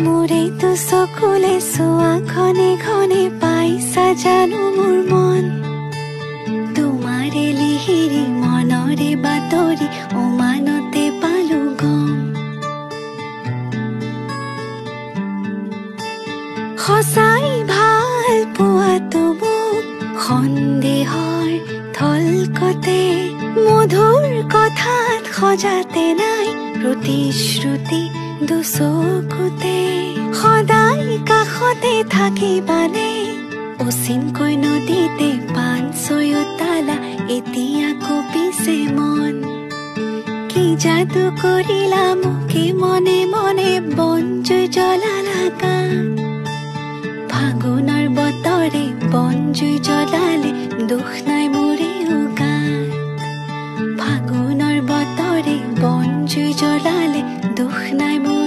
মোৰেতো চকুলে চোৱা ঘনে ঘনে পাইছা জানো মোৰ মন। তোমাৰে লিহিৰি মনৰে বাতৰি উমানতে পালো গম। সঁচাই ভাল পোৱাটো মোক সন্দেহৰ থলকতে মধুৰ কথাত সজাতে নাই প্ৰতিশ্ৰুতি দুচকুতে সদায় কাষতে থাকিবানে? অচিনকৈ নদীতে পাণ ছয়োতালা এতিয়া কপিছে মন। কি যাদু কৰিলা মোকে মনে মনে বনজুই জ্বলালা গান ফাগুনৰ বতৰে বনজুই জ্বলালে দুখ নাই মোৰে গান ফাগুনৰ বতৰে বনজুই জ্বলা duch najmúdrejší.